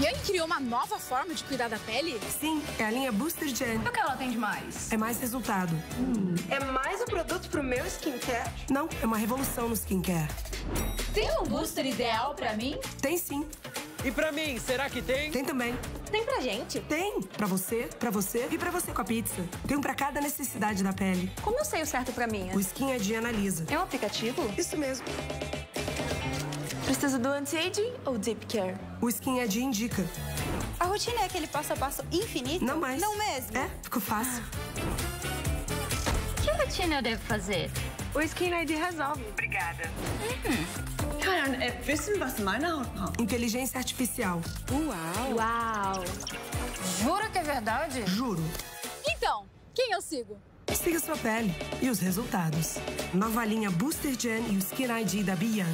Bianchi criou uma nova forma de cuidar da pele? Sim, é a linha Booster Gen. E o que ela tem de mais? É mais resultado. Hum. É mais um produto pro meu skincare? Não, é uma revolução no skincare. Tem um booster ideal pra mim? Tem sim. E pra mim, será que tem? Tem também. Tem pra gente? Tem. Pra você, pra você e pra você com a pizza. Tem um pra cada necessidade da pele. Como eu sei o certo pra mim? O Skin ID analisa. É um aplicativo? Isso mesmo. Precisa do anti-aging ou deep care? O Skin ID indica. A rotina é aquele passo a passo infinito? Não mais. Não mesmo? É, ficou fácil. Que rotina eu devo fazer? O Skin ID resolve. Obrigada. Hum. Kann eine App wissen, was meine Haut? Inteligência artificial. Uau! Uau! Jura que é verdade? Juro. Então, quem eu sigo? Siga sua pele e os resultados. Nova linha Booster Gen e o Skin ID da Bian.